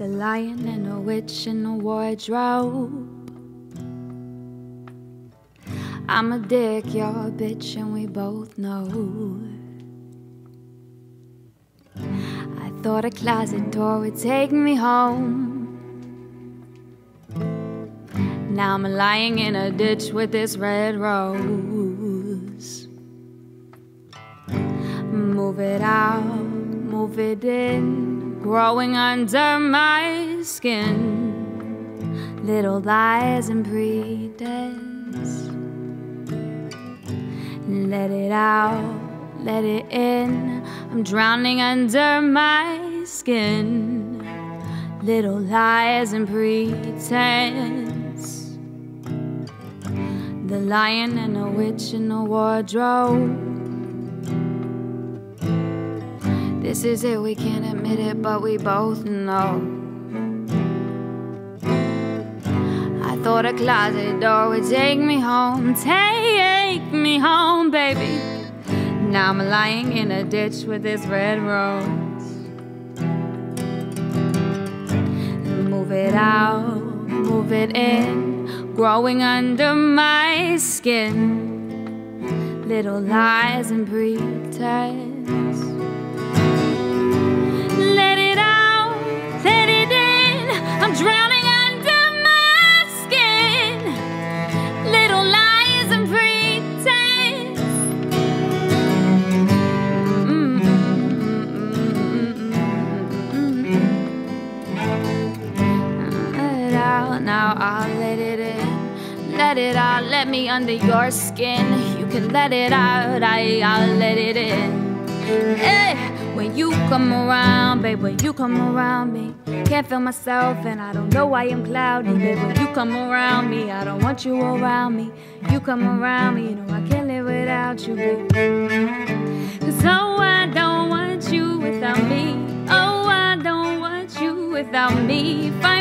like a lion and a witch in a wardrobe. I'm a dick, you're a bitch, and we both know. I thought a closet door would take me home. Now I'm lying in a ditch with this red rose. Move it out, move it in, growing under my skin. Little lies and pretense. Let it out, let it in. I'm drowning under my skin. Little lies and pretense. The lion and a witch in a wardrobe. This is it, we can't admit it, but we both know. I thought a closet door would take me home, take me home, baby. Now I'm lying in a ditch with this red rose. Move it out, move it in, growing under my skin. Little lies and pretense. I'll let it in. Let it out, let me under your skin. You can let it out, I, I'll let it in. Hey, when you come around, babe, when you come around me, can't feel myself and I don't know why I'm cloudy, babe. When you come around me, I don't want you around me. You come around me, you know I can't live without you, babe. Cause oh, I don't want you without me. Oh, I don't want you without me. Find